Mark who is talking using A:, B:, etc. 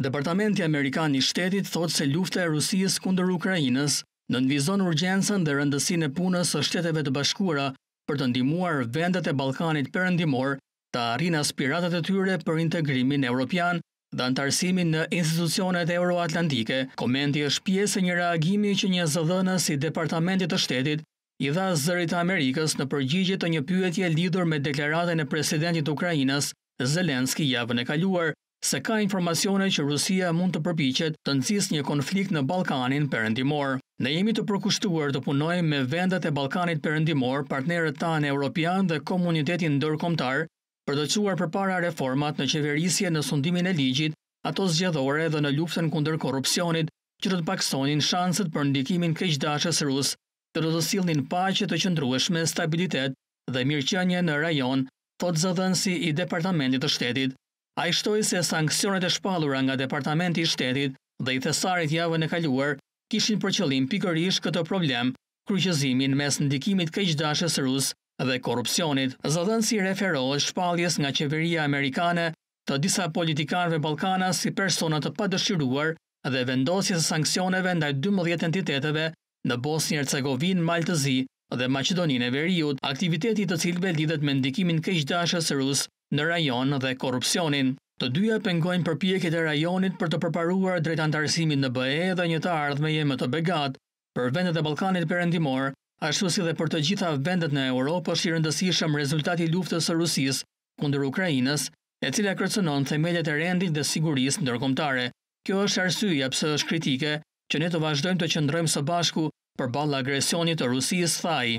A: Departamenti amerikan i Shtetit thotë se lufta e Rusisë kundër Ukrainës nënvizon urgjencën dhe rëndësinë e punës së Shteteve të Bashkuara për të ndihmuar vendet e Ballkanit Perëndimor të arrijnë aspiratat e tyre për integrimin evropian dhe anëtarësimin në institucionet euroatlantike. Komenti është pjesë e një reagimi që një zëdhënës i Departamentit të Shtetit i dha Zërit të Amerikës në përgjigje të një pyetje lidhur me deklaratën e presidentit të Ukrainës Zelensky javën e kaluar se ka informacione që Rusia mund të përpiqet të nxisë një konflikt në Ballkanin Perëndimor. Ne jemi të përkushtuar të punojmë me vendet e Ballkanit Perëndimor, partnerët tanë europianë dhe komunitetin ndërkombëtar për të çuar përpara reformat në qeverisje, në sundimin e ligjit, ato zgjedhore dhe në luftën kundër korrupsionit, që do të pakësonin shanset për ndikimin keqdashës rus që do të sillnin paqe të qëndrueshme, stabilitet dhe mirëqenie në rajon, thotë zëdhënësi i Departamentit të Shtetit. Ai shtoi se sanksionet e shpallura nga Departamenti i Shtetit dhe i Thesarit javën e kaluar kishin për qëllim pikërisht këtë problem, kryqëzimin mes ndikimit keqdashës rus dhe korrupsionit. Zëdhënësi referohet shpalljes nga qeveria amerikane të disa politikanëve ballkanas si persona të padëshiruar dhe vendosjes së sanksioneve ndaj dymbëdhjetë entiteteve në Bosnjë-Hercegovinë, Mal të Zi dhe Maqedoninë e Veriut, aktiviteti i të cilëve lidhet me ndikimin keqdashës rus në rajon dhe korrupsionin. Të dyja pengojnë përpjekjet e rajonit për të përparuar drejt anëtarësimit në BE dhe një të ardhmeje më të begatë për vendet e Ballkanit Perëndimor, ashtu si dhe për të gjitha vendet në Europë është i rëndësishëm rezultati i luftës së Rusisë kundër Ukrainës, e cila kërcënon themelet e rendit dhe sigurisë ndërkombëtare. Kjo është arsyeja pse është kritike që ne të vazhdojmë të qëndrojmë së bashku përballë agresionit të Rusisë, tha ai.